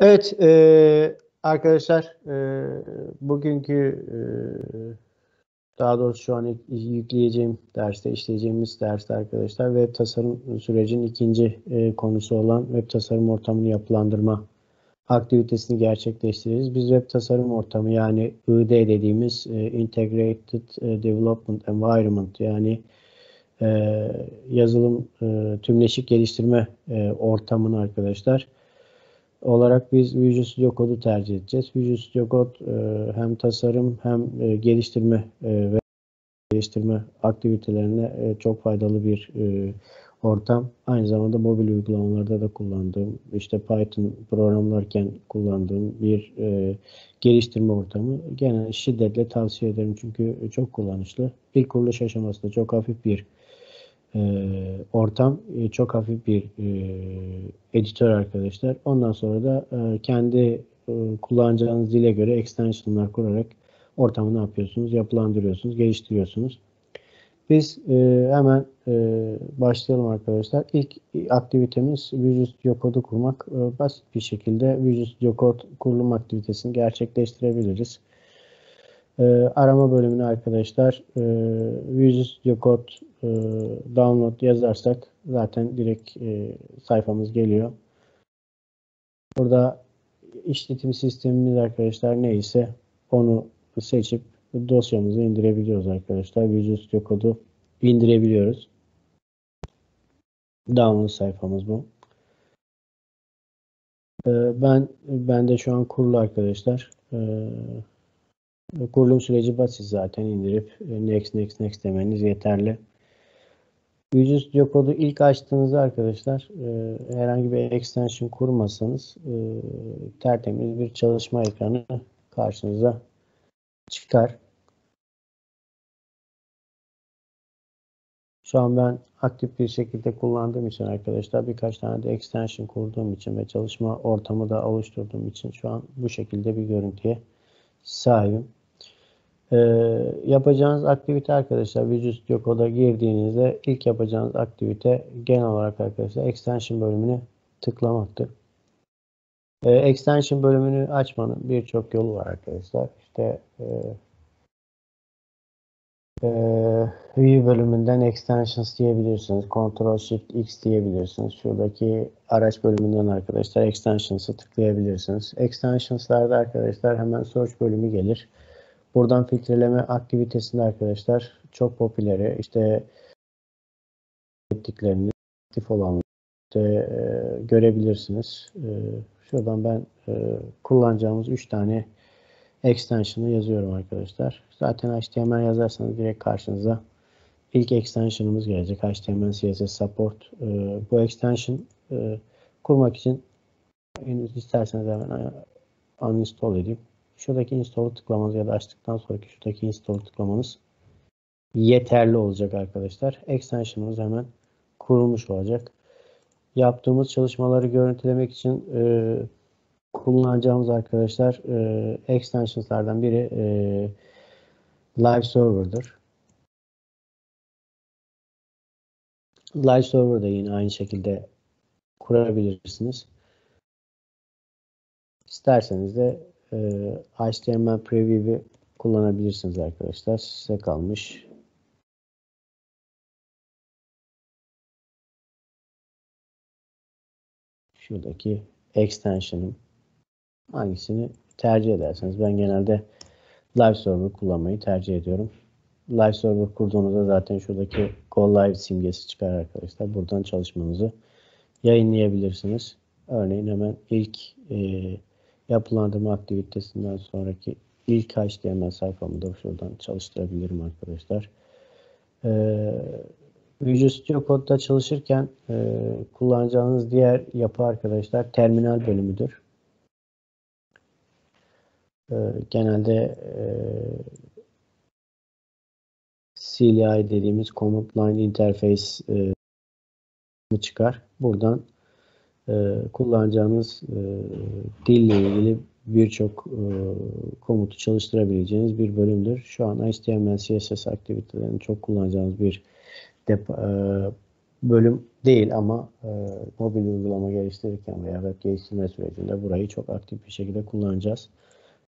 Evet e, arkadaşlar e, bugünkü e, daha doğrusu şu an yükleyeceğim derste işleyeceğimiz derste arkadaşlar web tasarım sürecinin ikinci e, konusu olan web tasarım ortamını yapılandırma aktivitesini gerçekleştiririz. Biz web tasarım ortamı yani ID dediğimiz e, Integrated e, Development Environment yani e, yazılım e, tümleşik geliştirme e, ortamını arkadaşlar olarak biz Visual Studio Code'u tercih edeceğiz. Visual Studio Code e, hem tasarım hem e, geliştirme e, ve geliştirme aktivitelerine e, çok faydalı bir e, ortam. Aynı zamanda mobil uygulamalarda da kullandığım, işte Python programlarken kullandığım bir e, geliştirme ortamı. Gene şiddetle tavsiye ederim çünkü çok kullanışlı. İlk kuruluş aşamasında çok hafif bir e, ortam, e, çok hafif bir e, editör arkadaşlar. Ondan sonra da e, kendi e, kullanacağınız dile göre extensionlar kurarak ortamı ne yapıyorsunuz? Yapılandırıyorsunuz, geliştiriyorsunuz. Biz hemen başlayalım arkadaşlar. İlk aktivitemiz Visual Studio Code'u kurmak. Basit bir şekilde Visual Studio Code kurulum aktivitesini gerçekleştirebiliriz. E, arama bölümüne arkadaşlar e, Visual Studio Code e, download yazarsak zaten direkt e, sayfamız geliyor. Burada işletim sistemimiz arkadaşlar neyse onu seçip dosyamızı indirebiliyoruz arkadaşlar. Visual Studio Code'u indirebiliyoruz. Download sayfamız bu. Ee, ben ben de şu an kurulu arkadaşlar. Ee, kurulum süreci basit zaten indirip e, next next next demeniz yeterli. Visual Studio Code'u ilk açtığınızda arkadaşlar e, herhangi bir extension kurmasanız e, tertemiz bir çalışma ekranı karşınıza çıkar. Şu an ben aktif bir şekilde kullandığım için arkadaşlar birkaç tane de extension kurduğum için ve çalışma ortamı da oluşturduğum için şu an bu şekilde bir görüntüye sahibim. Ee, yapacağınız aktivite arkadaşlar Visual Studio Code'a girdiğinizde ilk yapacağınız aktivite genel olarak arkadaşlar extension bölümünü tıklamaktır. Ee, extension bölümünü açmanın birçok yolu var arkadaşlar. İşte e, e, View bölümünden extensions diyebilirsiniz. Ctrl Shift X diyebilirsiniz. Şuradaki araç bölümünden arkadaşlar extensions'ı tıklayabilirsiniz. Extensions'larda arkadaşlar hemen search bölümü gelir. Buradan filtreleme aktivitesinde arkadaşlar çok popüleri işte ettiklerini aktif olanları işte, e, görebilirsiniz. E, şuradan ben e, kullanacağımız 3 tane extension'ı yazıyorum arkadaşlar. Zaten HTML yazarsanız direkt karşınıza ilk extension'ımız gelecek. HTML CSS support. E, bu extension e, kurmak için isterseniz hemen uninstall edeyim. Şuradaki install'u tıklamanız ya da açtıktan sonraki şuradaki install'u tıklamanız yeterli olacak arkadaşlar. Extension'ımız hemen kurulmuş olacak. Yaptığımız çalışmaları görüntülemek için e, kullanacağımız arkadaşlar e, extensions'lardan biri e, Live Server'dır. Live Server'da yine aynı şekilde kurabilirsiniz. İsterseniz de e, HTML Preview'i kullanabilirsiniz arkadaşlar. Size kalmış. Şuradaki extension'ım hangisini tercih ederseniz ben genelde Live Server kullanmayı tercih ediyorum. Live Server kurduğunuzda zaten şuradaki Go Live simgesi çıkar arkadaşlar. Buradan çalışmanızı yayınlayabilirsiniz. Örneğin hemen ilk e, yapılandırma aktivitesinden sonraki ilk HTML sayfamı da şuradan çalıştırabilirim arkadaşlar. Ee, Visual Studio Code'da çalışırken e, kullanacağınız diğer yapı arkadaşlar terminal bölümüdür. E, genelde e, CLI dediğimiz Command Line Interface e, çıkar. Buradan e, kullanacağınız e, dille ilgili birçok e, komutu çalıştırabileceğiniz bir bölümdür. Şu an HTML, CSS aktivitelerini çok kullanacağınız bir depo, e, bölüm değil ama e, mobil uygulama geliştirirken veya web geliştirme sürecinde burayı çok aktif bir şekilde kullanacağız.